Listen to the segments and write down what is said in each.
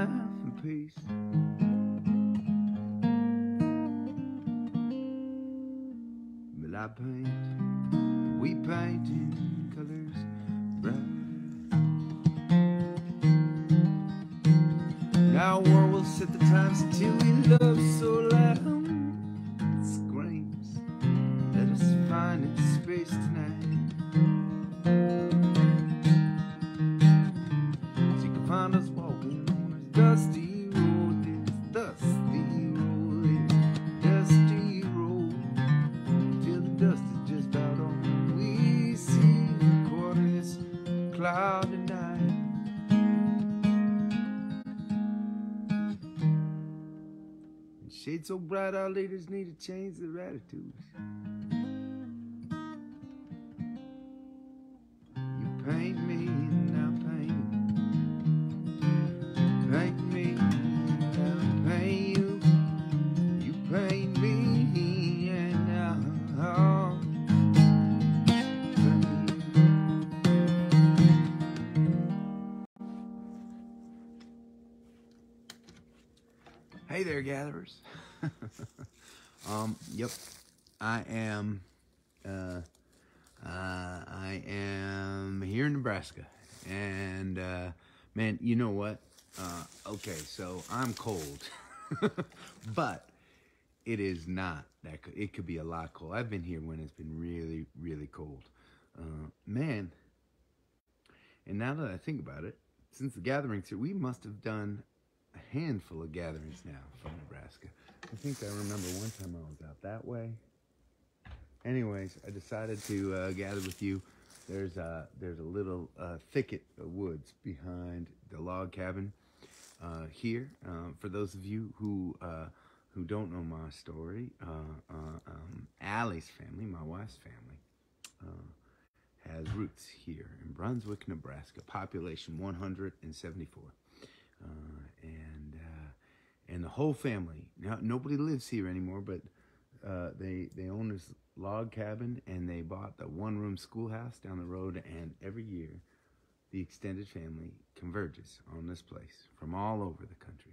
in peace. But I paint, we paint in colors bright. Our world will set the times until we love so loud. So bright, our leaders need to change their attitudes. You paint me and I paint you. Paint me and I paint you. You paint me and I'll Hey there, gatherers. Um, yep, I am. Uh, uh, I am here in Nebraska, and uh, man, you know what? Uh, okay, so I'm cold, but it is not that. It could be a lot cold. I've been here when it's been really, really cold. Uh, man, and now that I think about it, since the gatherings we must have done a handful of gatherings now from Nebraska. I think I remember one time I was out that way. Anyways, I decided to uh, gather with you. There's a there's a little uh, thicket of woods behind the log cabin uh, here. Uh, for those of you who uh, who don't know my story, uh, um, Allie's family, my wife's family, has roots here in Brunswick, Nebraska. Population 174, uh, and and the whole family. Now nobody lives here anymore, but uh, they they own this log cabin and they bought the one room schoolhouse down the road. And every year, the extended family converges on this place from all over the country.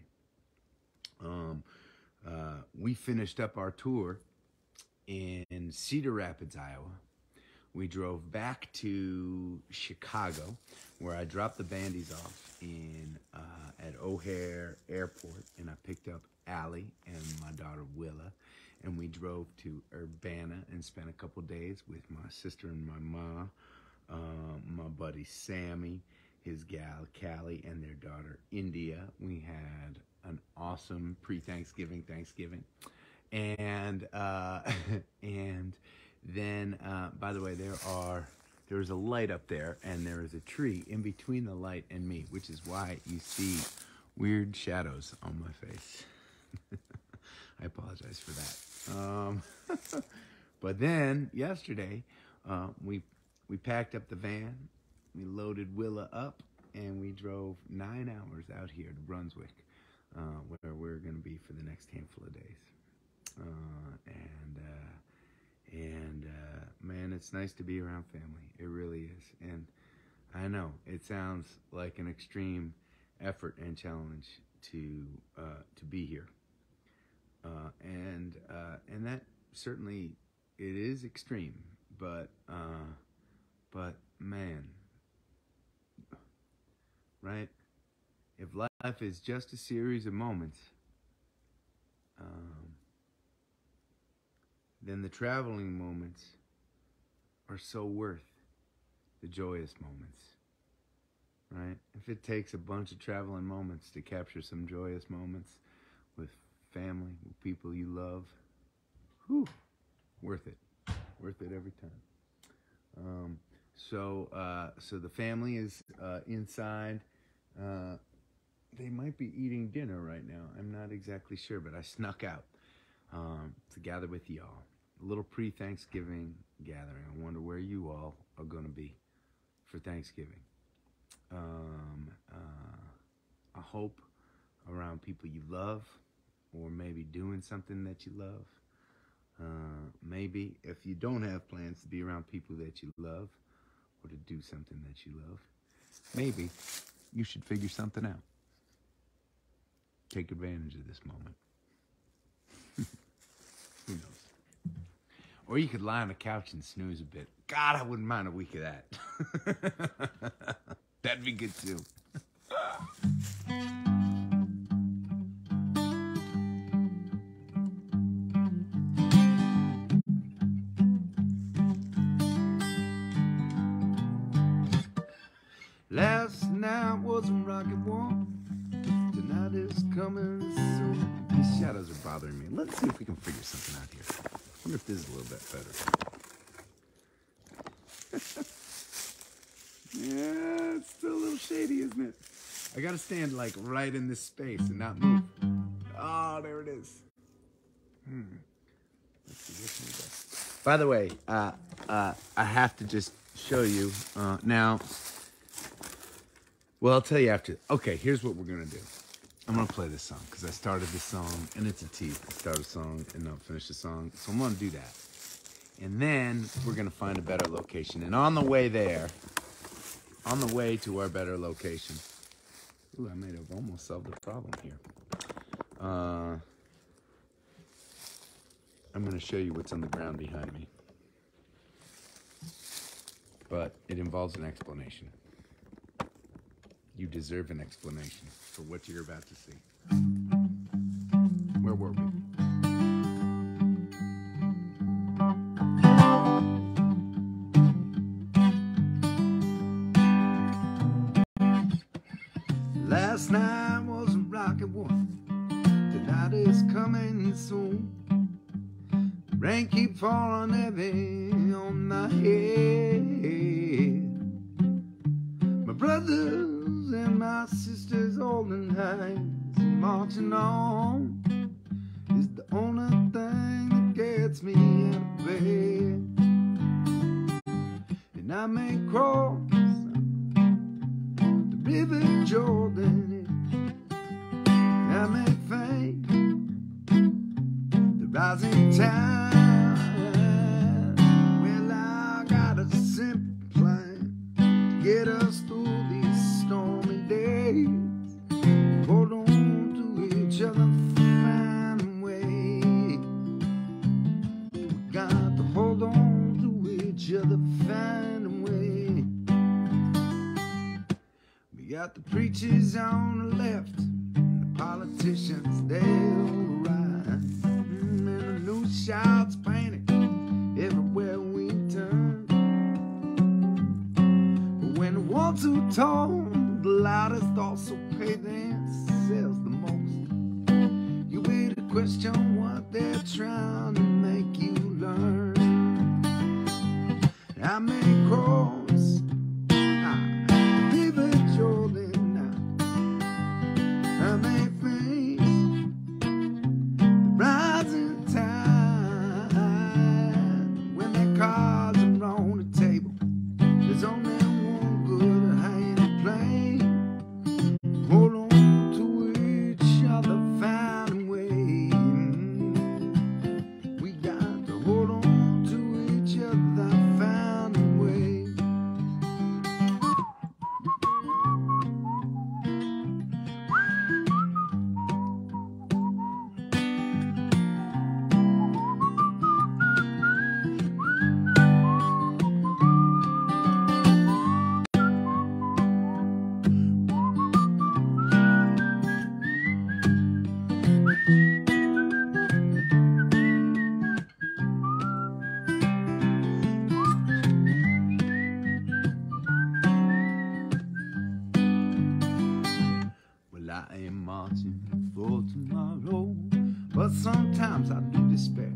Um, uh, we finished up our tour in Cedar Rapids, Iowa. We drove back to Chicago, where I dropped the bandies off in uh, at O'Hare Airport, and I picked up Allie and my daughter Willa, and we drove to Urbana and spent a couple days with my sister and my mom, uh, my buddy Sammy, his gal Callie, and their daughter India. We had an awesome pre-Thanksgiving Thanksgiving, and uh, and then uh, by the way, there are there is a light up there, and there is a tree in between the light and me, which is why you see weird shadows on my face. I apologize for that. Um, but then yesterday, uh, we we packed up the van, we loaded Willa up, and we drove nine hours out here to Brunswick, uh, where we're going to be for the next handful of days. Uh, and uh, and uh, man, it's nice to be around family. It really is. And I know it sounds like an extreme effort and challenge to uh, to be here, uh, and uh, and that certainly it is extreme. but uh, but man, right? If life is just a series of moments, um, then the traveling moments are so worth the joyous moments, right? If it takes a bunch of traveling moments to capture some joyous moments with family, with people you love, whew, worth it, worth it every time. Um, so, uh, so the family is uh, inside. Uh, they might be eating dinner right now. I'm not exactly sure, but I snuck out um, to gather with y'all. A little pre-Thanksgiving gathering. I wonder where you all are going to be for Thanksgiving. Um, uh, I hope around people you love, or maybe doing something that you love. Uh, maybe if you don't have plans to be around people that you love, or to do something that you love, maybe you should figure something out. Take advantage of this moment. Who knows? Or you could lie on the couch and snooze a bit. God, I wouldn't mind a week of that. That'd be good too. Let's see if we can figure something out here. I wonder if this is a little bit better. yeah, it's still a little shady, isn't it? I gotta stand like right in this space and not move. Oh, there it is. Hmm. By the way, uh, uh, I have to just show you uh, now. Well, I'll tell you after. Okay, here's what we're gonna do. I'm gonna play this song because I started this song and it's a tease. I start a song and not finish the song, so I'm gonna do that. And then we're gonna find a better location. And on the way there, on the way to our better location, ooh, I might have almost solved the problem here. Uh, I'm gonna show you what's on the ground behind me, but it involves an explanation. You deserve an explanation for what you're about to see. Where were we? Last night was a rocky one. Tonight is coming soon. Rain keep falling heavy on my head. Got the preachers on the left, and the politicians they'll right, Mm, and the news shouts panic everywhere we turn. When the ones who talk the loudest also pay themselves the most, you better question I am marching for tomorrow. But sometimes I do despair.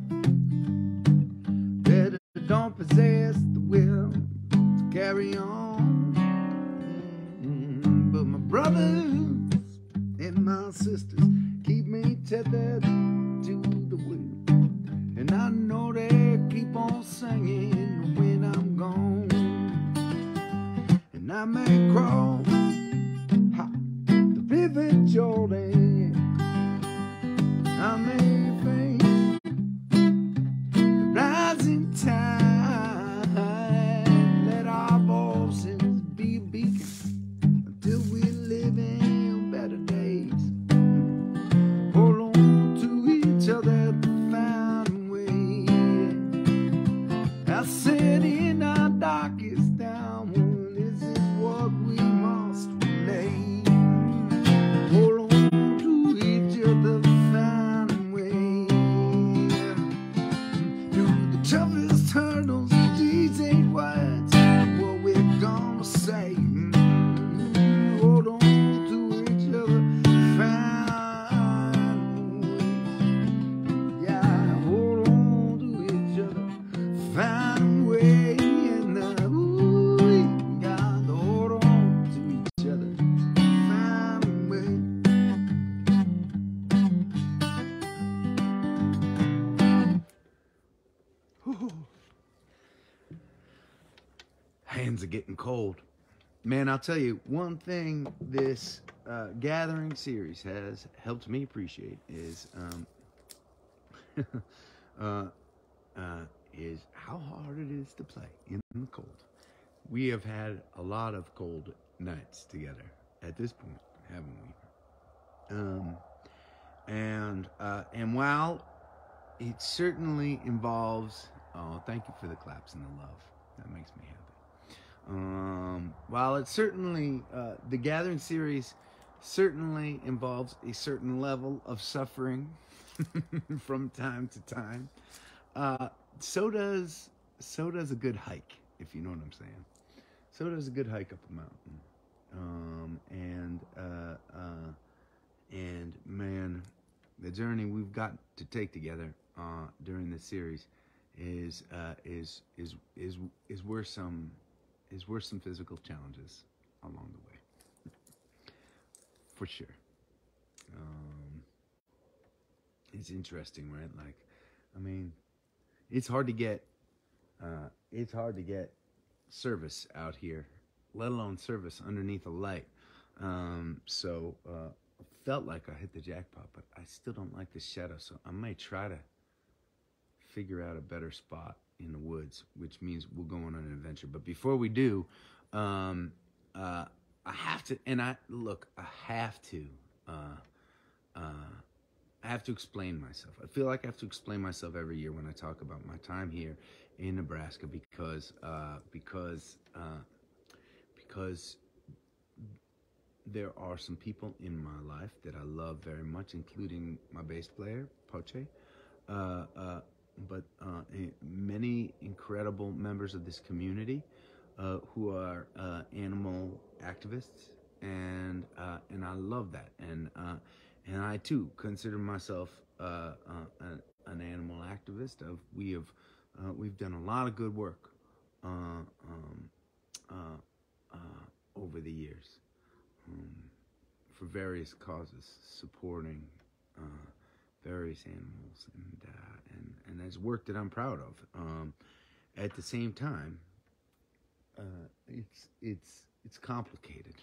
Man, I'll tell you one thing this uh, gathering series has helped me appreciate is um, uh, uh, is how hard it is to play in the cold. We have had a lot of cold nights together at this point, haven't we? Um, and uh, and while it certainly involves, oh, thank you for the claps and the love. That makes me happy. Um, while it certainly, uh, the Gathering series certainly involves a certain level of suffering from time to time, uh, so does so does a good hike, if you know what I'm saying. So does a good hike up a mountain. Um, and uh, uh, and man, the journey we've got to take together uh, during this series is uh, is is is is worth some is worth some physical challenges along the way, for sure. Um, it's interesting, right? Like, I mean, it's hard to get uh, it's hard to get service out here, let alone service underneath a light. Um, so uh, felt like I hit the jackpot, but I still don't like the shadow. So I might try to figure out a better spot in the woods, which means we're going on an adventure. But before we do, um, uh, I have to, and I look, I have to, uh, uh, I have to explain myself. I feel like I have to explain myself every year when I talk about my time here in Nebraska because, uh, because, uh, because there are some people in my life that I love very much, including my bass player, Poche. Uh, uh, but uh, eh, many incredible members of this community uh, who are uh, animal activists, and uh, and I love that, and uh, and I too consider myself uh, an, an animal activist. Of we have we've done a lot of good work um, over the years um, for various causes, supporting various animals, and uh, and and that's work that I'm proud of. Um, at the same time, uh, it's it's it's complicated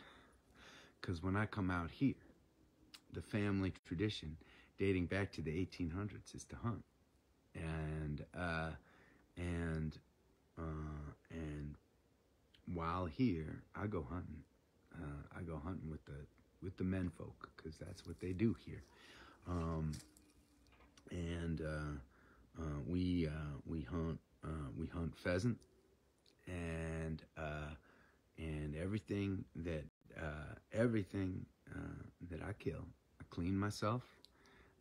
because when I come out here, the family tradition dating back to the 1800s is to hunt, and uh, and uh, and while here, I go hunting. Uh, I go hunting with the with the men folk because that's what they do here. Um, and uh, uh, we uh, we hunt uh, we hunt pheasant and uh, and everything that everything that I kill, I clean myself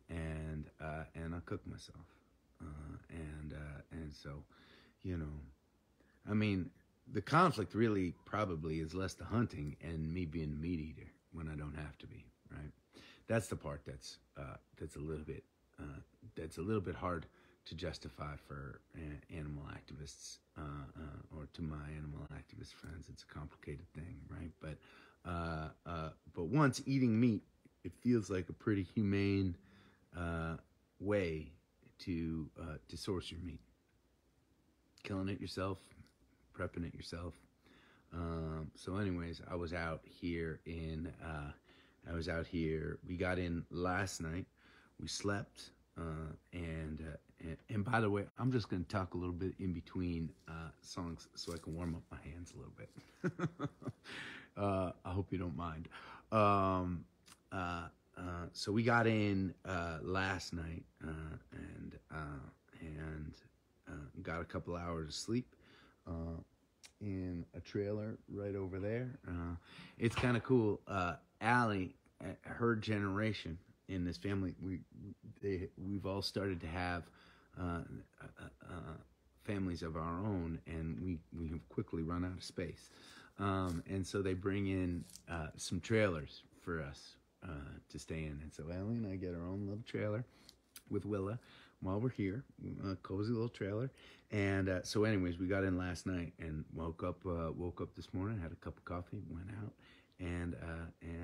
and and I cook myself, and and so, you know, I mean, the conflict really probably is less the hunting and me being a meat eater when I don't have to be, right? that's the part that's uh, that's a little bit uh, that's a little bit hard to justify for uh, animal activists uh, uh, or to my animal activist friends. It's a complicated thing, right? But uh, but once eating meat, it feels like a pretty humane way to to source your meat. Killing it yourself, prepping it yourself. Um, so, anyways, I was out here in. I was out here. We got in last night. We slept, uh, and, uh, and and by the way, I'm just gonna talk a little bit in between uh, songs so I can warm up my hands a little bit. uh, I hope you don't mind. Um, uh, uh, so we got in last night and and got a couple hours of sleep in a trailer right over there. It's kind of cool. Allie, her generation in this family, we they we've all started to have uh, uh, uh, families of our own, and we we have quickly run out of space. Um, and so they bring in uh, some trailers for us uh, to stay in. And so Allie and I get our own little trailer with Willa while we're here, a cozy little trailer. And uh, so, anyways, we got in last night and woke up. Uh, woke up this morning, had a cup of coffee, went out, and uh, and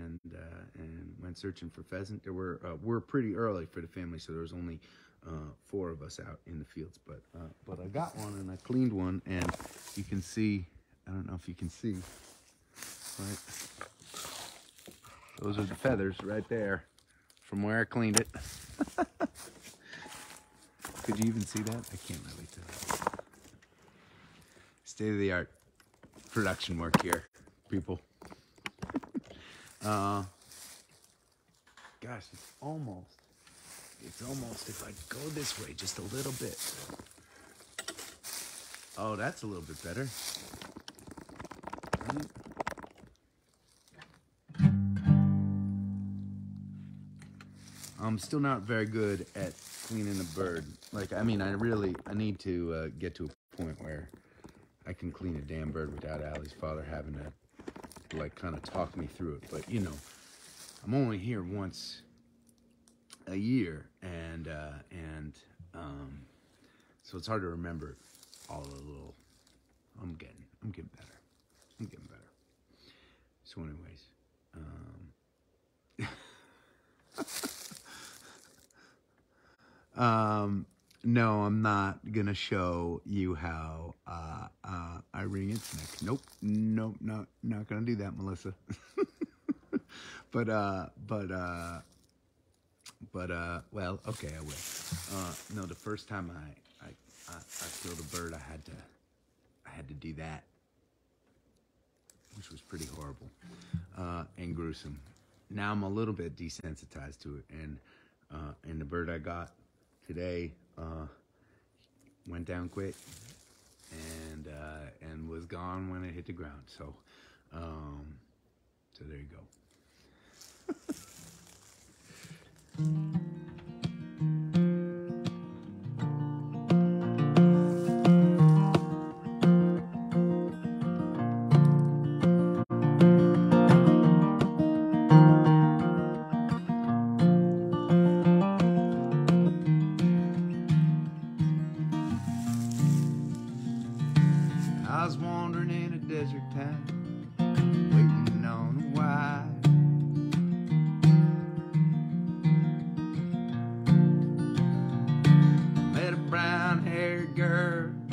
searching for pheasant. There were uh, we're pretty early for the family, so there was only uh, four of us out in the fields. But uh, but I got one and I cleaned one, and you can see. I don't know if you can see. Right. Those are the feathers right there from where I cleaned it. Could you even see that? I can't really tell. State of the art production work here, people. uh, gosh, it's almost, it's almost, if I go this way just a little bit. Oh, that's a little bit better. I'm still not very good at cleaning a bird. Like, I mean, I really, I need to uh, get to a point where I can clean a damn bird without Allie's father having to, like, kind of talk me through it. But, you know, I'm only here once a year, and, uh, and, um, so it's hard to remember all the little, I'm getting, I'm getting better. I'm getting better. So anyways, um, Um, no, I'm not gonna show you how uh, uh, I wring its neck. Nope, nope, no, not gonna do that, Melissa. but uh, but uh, but uh, well, okay, I will. Uh, no, the first time I I I, I killed a bird, I had to I had to do that, which was pretty horrible uh, and gruesome. Now I'm a little bit desensitized to it, and uh, and the bird I got today uh, went down quick and uh, and was gone when it hit the ground. So um, so there you go. Met a brown-haired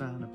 found a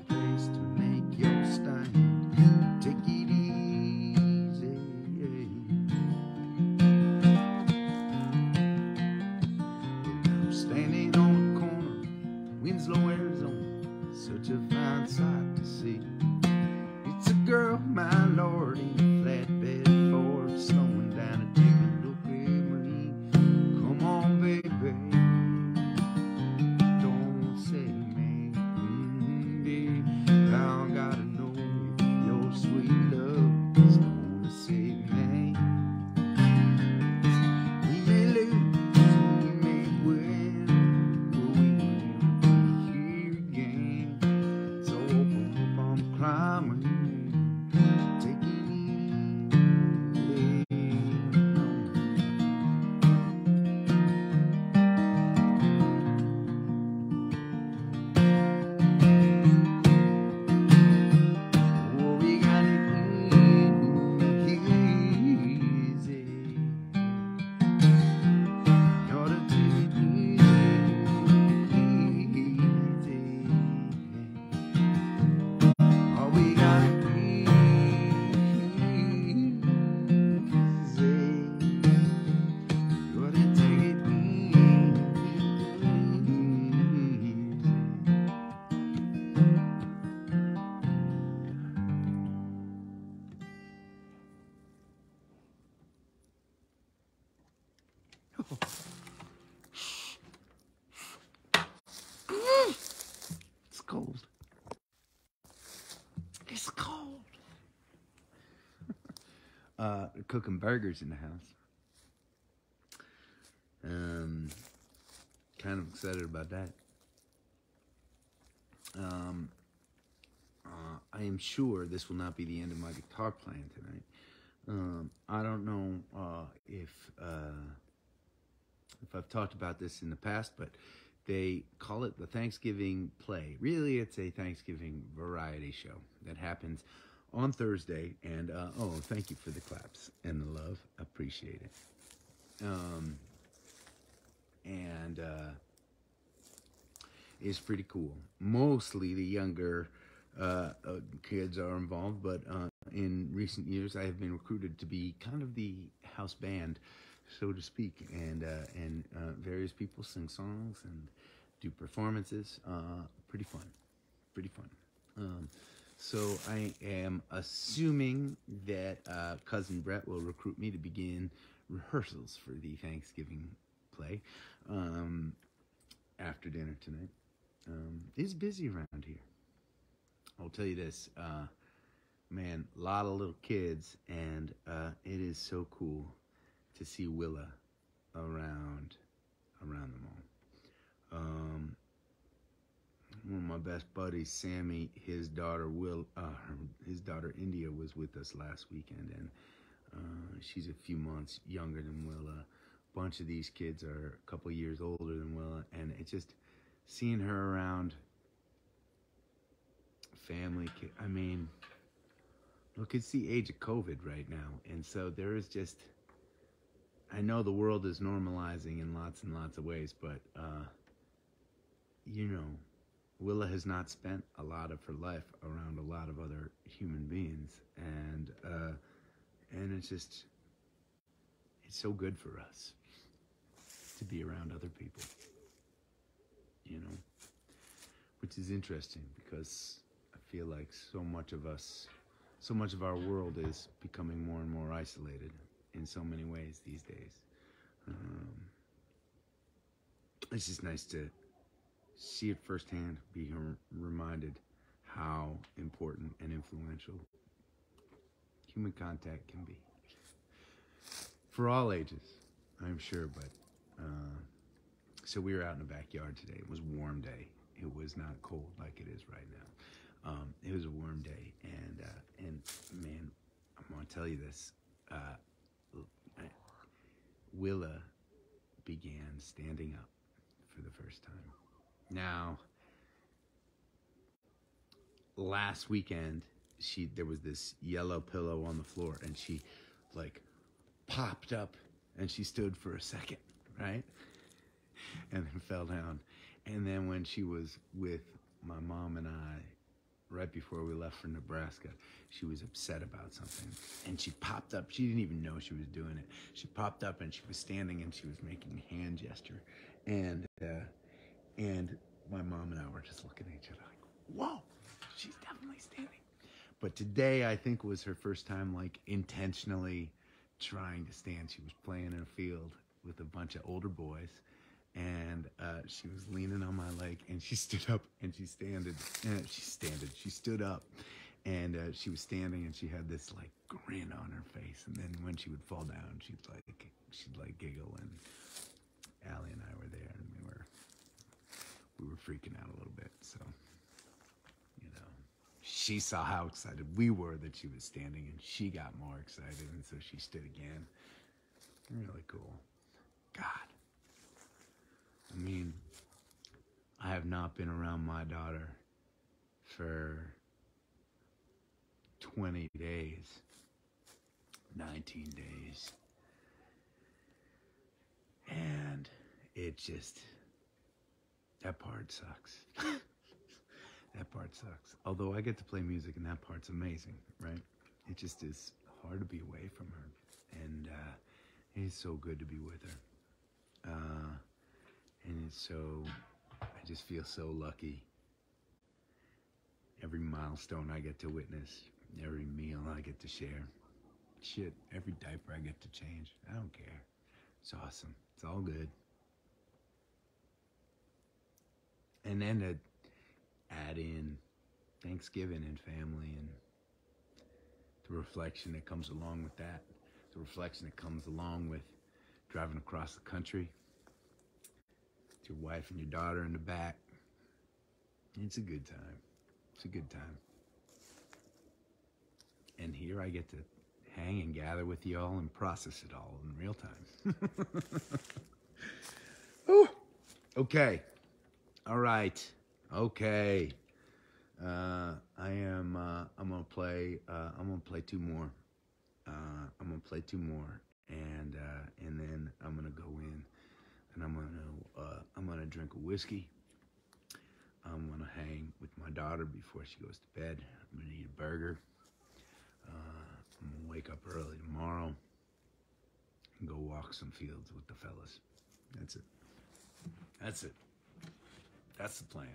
cooking burgers in the house. Um, kind of excited about that. Um, uh, I am sure this will not be the end of my guitar playing tonight. Um, I don't know uh, if uh, if I've talked about this in the past, but they call it the Thanksgiving play. Really, it's a Thanksgiving variety show that happens on Thursday. And uh, oh, thank you for the claps and the love. Appreciate it. Um, and uh, it's pretty cool. Mostly the younger uh, uh, kids are involved, but uh, in recent years, I have been recruited to be kind of the house band, so to speak, and uh, and uh, various people sing songs and do performances. Uh, pretty fun, pretty fun. Um, so I am assuming that uh, cousin Brett will recruit me to begin rehearsals for the Thanksgiving play um, after dinner tonight. Um, it's busy around here. I'll tell you this, uh, man, a lot of little kids, and uh, it is so cool to see Willa around around them all. Um, one of my best buddies, Sammy, his daughter Will, uh, his daughter India was with us last weekend, and uh, she's a few months younger than Willa. A bunch of these kids are a couple years older than Willa, and it's just seeing her around family. I mean, look, it's the age of COVID right now, and so there is just. I know the world is normalizing in lots and lots of ways, but uh, you know, Willa has not spent a lot of her life around a lot of other human beings, and uh, and it's just it's so good for us to be around other people, you know, which is interesting because I feel like so much of us, so much of our world is becoming more and more isolated in so many ways these days. Um, it's just nice to see it firsthand, be reminded how important and influential human contact can be. For all ages, I'm sure, but uh, so we were out in the backyard today. It was a warm day. It was not cold like it is right now. Um, it was a warm day, and uh, and man, I'm gonna tell you this. Uh, Willa began standing up for the first time. Now, last weekend, she there was this yellow pillow on the floor, and she like popped up, and she stood for a second, right, and then fell down. And then when she was with my mom and I, right before we left for Nebraska, she was upset about something, and she popped up. She didn't even know she was doing it. She popped up, and she was standing, and she was making a hand gesture, and. Uh, and my mom and I were just looking at each other like, whoa, she's definitely standing. But today, I think, was her first time like intentionally trying to stand. She was playing in a field with a bunch of older boys, and uh, she was leaning on my leg, and she stood up and she standed. and she standed. She stood up, and uh, she was standing, and she had this like grin on her face. And then when she would fall down, she'd like she'd like giggle, and Allie and I were there, we were freaking out a little bit. So, you know, she saw how excited we were that she was standing, and she got more excited, and so she stood again. Really cool. God. I mean, I have not been around my daughter for 20 days, 19 days. And it just that part sucks. that part sucks. Although I get to play music and that part's amazing, right? It just is hard to be away from her. And uh, it's so good to be with her. Uh, and it's so, I just feel so lucky. Every milestone I get to witness, every meal I get to share, shit, every diaper I get to change. I don't care. It's awesome. It's all good. And then to add in Thanksgiving and family and the reflection that comes along with that, the reflection that comes along with driving across the country, with your wife and your daughter in the back. It's a good time. It's a good time. And here I get to hang and gather with y'all and process it all in real time. Okay. All right. Okay. Uh, I am. Uh, I'm gonna play. Uh, I'm gonna play two more. Uh, I'm gonna play two more, and uh, and then I'm gonna go in, and I'm gonna uh, I'm gonna drink a whiskey. I'm gonna hang with my daughter before she goes to bed. I'm gonna eat a burger. I'm gonna wake up early tomorrow and go walk some fields with the fellas. That's it. That's it. That's the plan.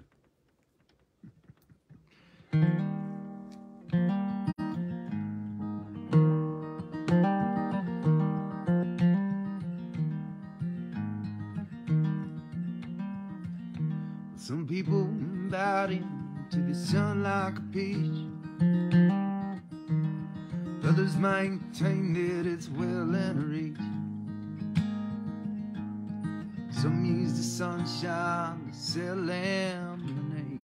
Some people bowed into the sun like a peach. Others maintain that it's well in reach. Some use the sunshine to sell lemonade.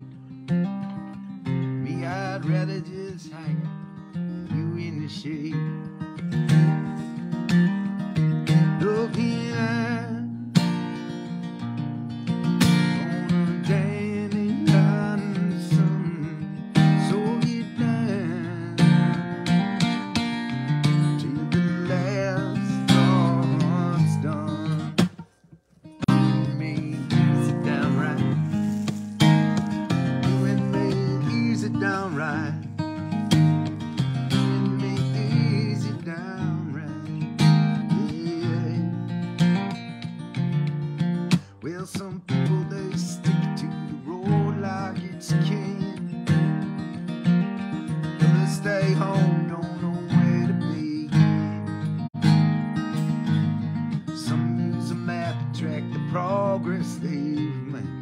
Me, I'd rather just hang out you in the shade. Progress they've made.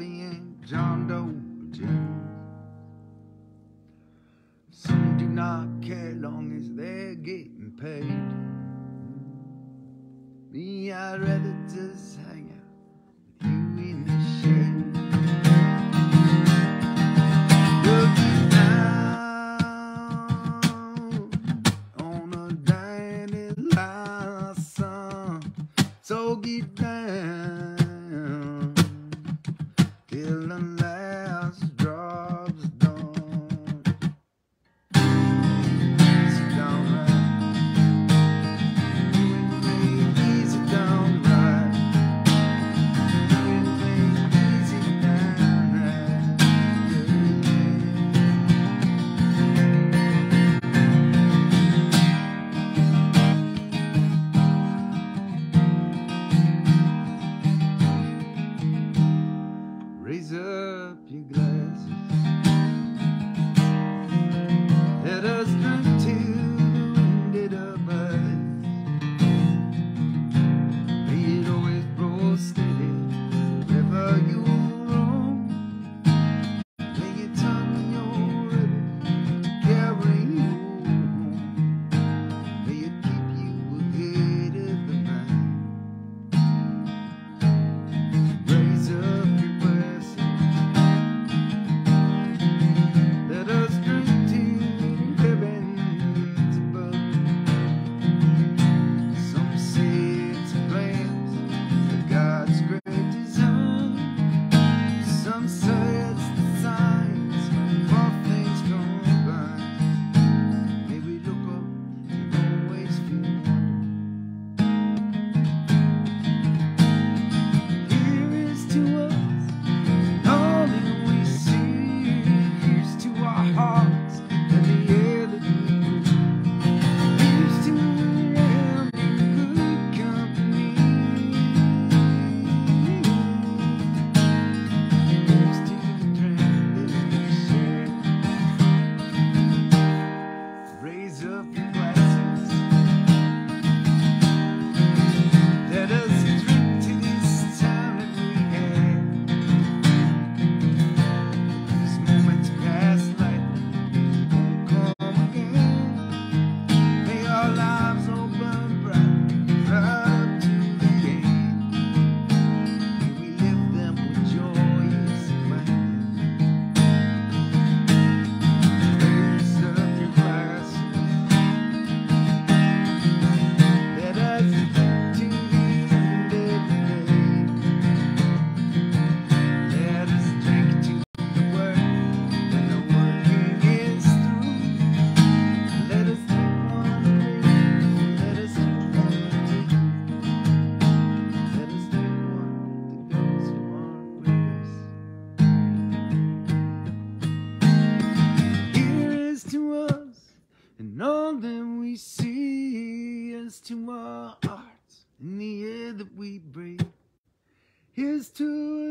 Being John Doe. Some do not care long as they're getting paid. Me, I'd rather just hang out Here's to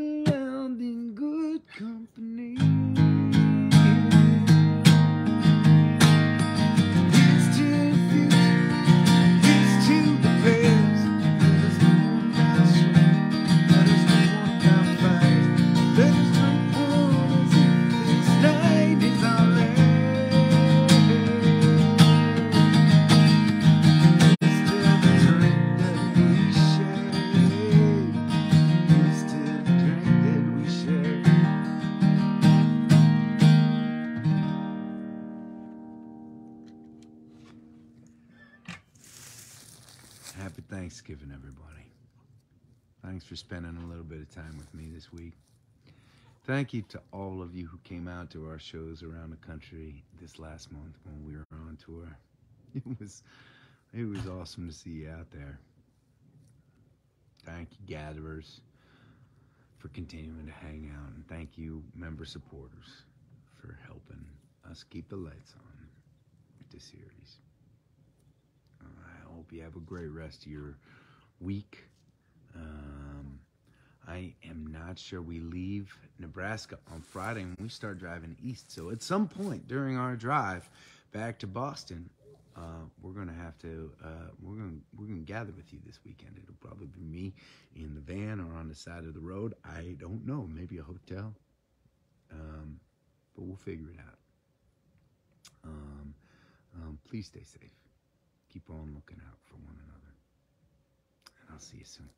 spending a little bit of time with me this week. Thank you to all of you who came out to our shows around the country this last month when we were on tour. It was it was awesome to see you out there. Thank you, gatherers, for continuing to hang out, and thank you, member supporters, for helping us keep the lights on with this series. I hope you have a great rest of your week. Um, I am not sure we leave Nebraska on Friday and we start driving east. So at some point during our drive back to Boston, uh, we're gonna have to uh, we're gonna we're gonna gather with you this weekend. It'll probably be me in the van or on the side of the road. I don't know. Maybe a hotel. Um, but we'll figure it out. Um, um, please stay safe keep on looking out for one another. And I'll see you soon.